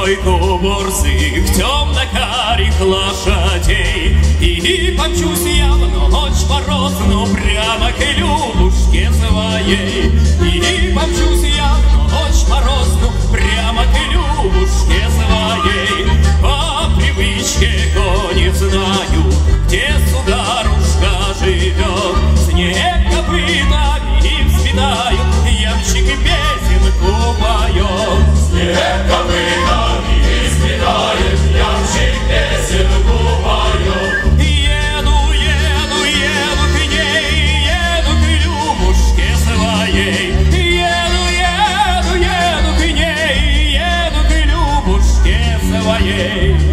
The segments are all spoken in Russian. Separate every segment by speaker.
Speaker 1: тройку бурзых темно-карих лошадей. И помчусь я в ночь морозную прямо к Любушке своей. И помчусь я в ночь морозную прямо к Любушке своей. По привычке кони знаю, где сударушка живет. Снег копытами вспинаю.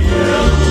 Speaker 1: Своей.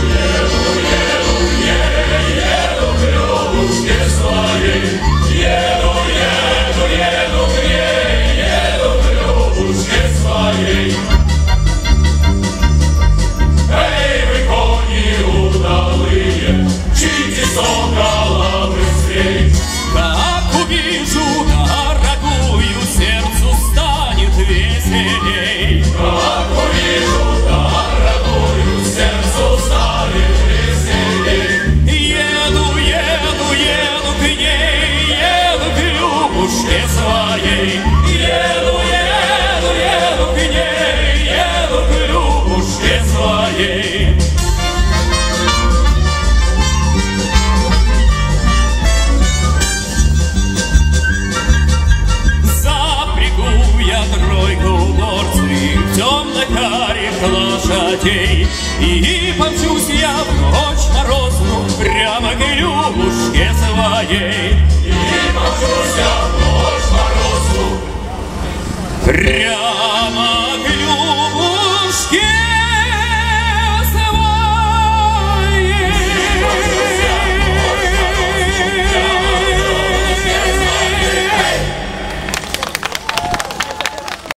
Speaker 1: Своей.
Speaker 2: Еду, еду, еду к ней, еду к Любушке своей.
Speaker 1: Запрягу я тройку горцы в темно-карих лошадей И помчусь я в ночь морозную прямо к Илюшке своей
Speaker 2: И помчусь я в